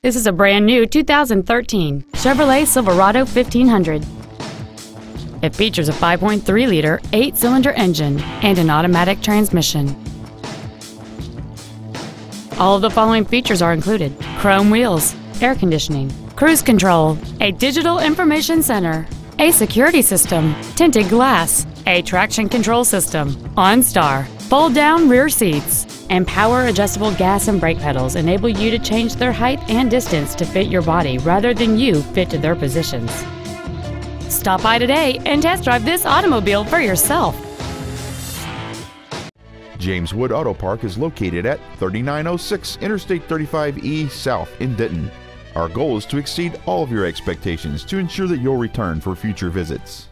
This is a brand new 2013 Chevrolet Silverado 1500. It features a 5.3-liter, eight-cylinder engine and an automatic transmission. All of the following features are included. Chrome wheels, air conditioning, cruise control, a digital information center, a security system, tinted glass, a traction control system, OnStar, fold-down rear seats, and power adjustable gas and brake pedals enable you to change their height and distance to fit your body rather than you fit to their positions. Stop by today and test drive this automobile for yourself. James Wood Auto Park is located at 3906 Interstate 35E South in Denton. Our goal is to exceed all of your expectations to ensure that you'll return for future visits.